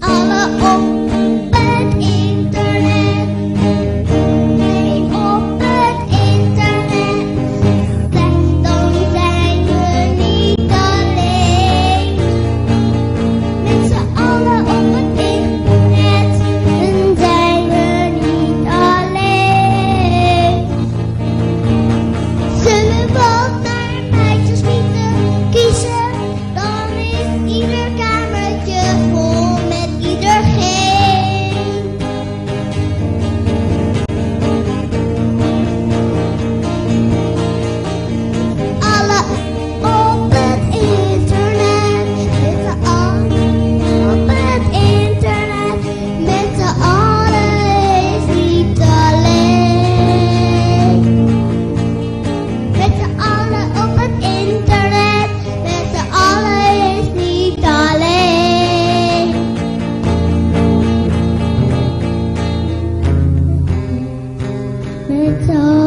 Alle op it's all